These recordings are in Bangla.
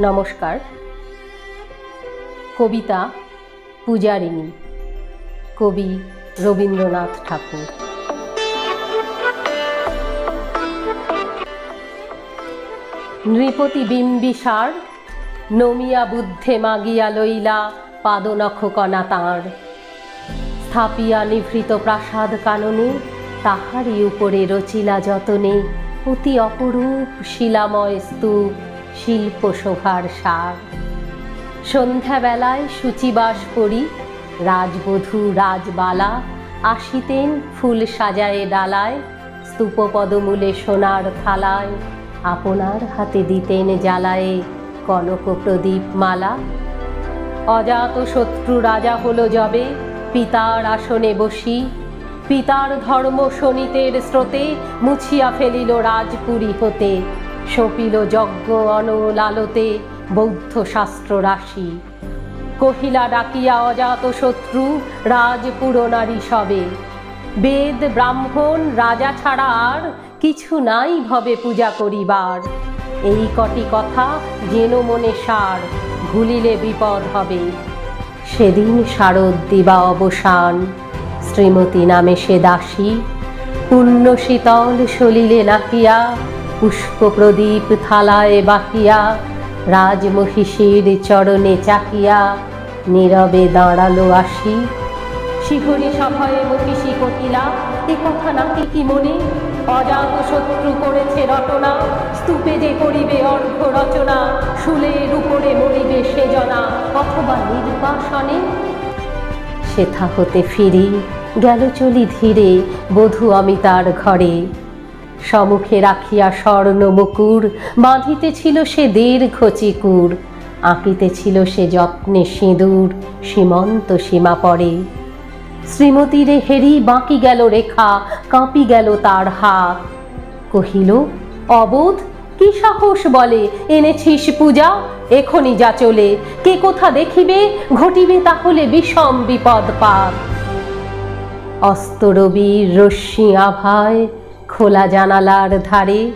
নমস্কার। কবিতা পূজারিণী, কবি রবীন্দ্রনাথ ঠাকুর। নৃপতি বিম্বিসার নমিয়া বুদ্ধে মাগিয়া লইলা পাদনখ কণা তাঁর। স্থাপিয়া নিভৃত প্রাসাদ কাননে তাহারই উপরে রচিলা যতনে অতি অপরূপ শিলাময় স্তূপ। শিল্প শোভার সার। সন্ধ্যাবেলায় সূচিবাস করি, রাজবধূ রাজবালা আসিতেন ফুল সাজায়ে ডালায়, স্তূপপদমূলে সোনার থালায়, আপনার হাতে দিতেন জ্বালায়ে কনক প্রদীপ মালা। অজাত শত্রু রাজা হলো যবে, পিতার আসনে বসি। পিতার ধর্ম শনিতের স্রোতে মুছিয়া ফেলিল রাজপুরী হতে। সপিল যজ্ঞ অনল আলোতে বৌদ্ধ শাস্ত্র রাশি। কহিলা ডাকিয়া অজাত শত্রু রাজপুর নারী সবে। বেদ, ব্রাহ্মণ, রাজা ছাড়া আর কিছু নাই ভবে পূজা করিবার। এই কটি কথা যেন মনে সার, ভুলিলে বিপদ হবে। সেদিন শারদ দিবা অবসান। শ্রীমতী নামে সে দাসী। পুণ্য শীতল সলিলে নাকিয়া পুষ্প প্রদীপ থালায় বাকিয়া রাজমহিষীর চরণে চাকিয়া নীরবে দাঁড়াল আসি। শিহরি সভয়ে মহিষী কটিলা এ কথা নাকি কি মনে? অজাত শত্রু করেছে রটনা, স্তূপে যে করিবে অর্ঘ রচনা শুলের উপরে মরিবে সেজনা, অথবা নির্বাসনে? সেথা হতে ফিরি, গেল চলি ধীরে, বধূ আমি তার ঘরে। সমুখে রাখিয়া স্বর্ণ মুকুর বাঁধিতেছিল সে দীর্ঘ চিকুর আঁকিতেছিল সে যত্নে সিঁদুর, সীমন্ত সীমা পড়ে শ্রীমতীরে হেরি বাঁকি গেল রেখা, কাঁপি গেল তার হাত। কহিল, অবোধ, কি সাহস বলে? এনেছিস পূজা, এখনই যা চলে। কে কোথা দেখিবে? ঘটিবে তাহলে বিষম বিপদ পাক অস্তরবীর রশ্মি আভায় খোলা জানালার ধারে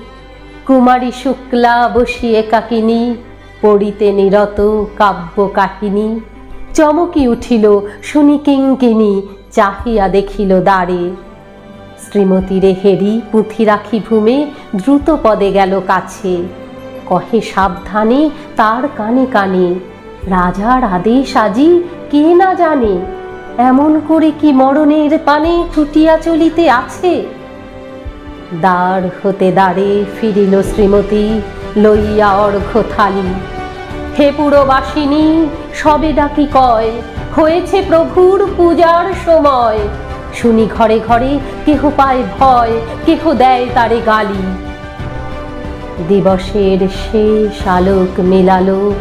কুমারী শুক্লা বসি একাকিনী পড়িতে নিরত কাব্য কাহিনী। চমকি উঠিল শুনি কিঙ্কিনী, চাহিয়া দেখিল দ্বারে। শ্রীমতীরে হেরি, পুঁথি রাখি ভূমে দ্রুত পদে গেল কাছে। কহে সাবধানে তার কানে কানে, রাজার আদেশ আজি কে না জানে? এমন করে কি মরণের পানে ছুটিয়া চলিতে আছে? দ্বার হতে দ্বারে ফিরিল শ্রীমতী, লইয়া অর্ঘ থালি হে পুরবাসিনী, সবে ডাকি কয়, হয়েছে প্রভুর পূজার সময়। শুনি ঘরে ঘরে কেহ পায় ভয়, কেহ দেয় তারে গালি। দিবসের শেষ আলোক মেলালো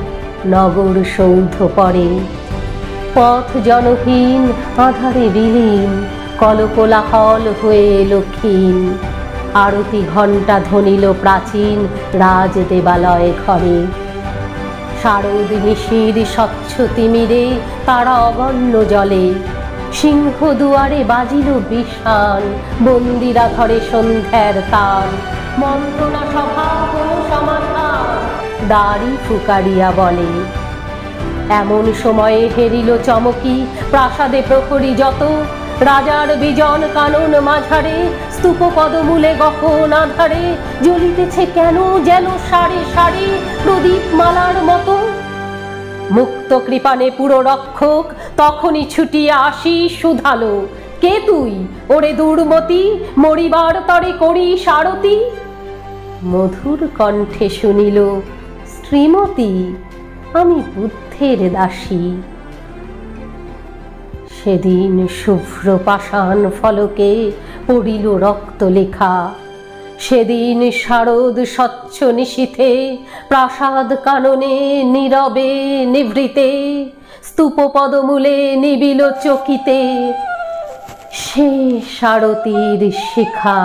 নগর সৌধ পরে। পথ জনহীন, আধারে বিলীন, কলকোলাহল হয়ে এলো ক্ষীণ। আরতি ঘণ্টা ধ্বনিল প্রাচীন রাজ দেবালয় ঘরে। শারদ নিশির স্বচ্ছ তিমিরে তারা অগণ্য জলে। সিংহ দুয়ারে বাজিল বিষান, বন্দিরা ধরে সন্ধ্যার তান মন্ত্রণা সভা সমাধান, দাড়ি ফুকারিয়া বলে। এমন সময়ে হেরিল চমকি, প্রাসাদে প্রহরী যত রাজার বিজন কানন মাঝারে স্তূপ পদমূলে গহন আধারে, জ্বলিতেছে কেন যেন সারি সারি প্রদীপ মালার মতো? মুক্ত কৃপানে পুরো রক্ষক, তখনই ছুটিয়া আসি সুধালো। কে তুই? ওরে দুর্মতি, মরিবার তরে করি সারতি মধুর কণ্ঠে শুনিল, শ্রীমতী, আমি বুদ্ধের দাসী। সেদিন শুভ্র পাষাণ ফলকে পড়িল রক্ত লেখা। সেদিন শারদ স্বচ্ছ নিশীথে, প্রাসাদ কাননে, নীরবে নিভৃতে স্তূপ পদমূলে নিবিল চকিতে। সে শারতীর শিখা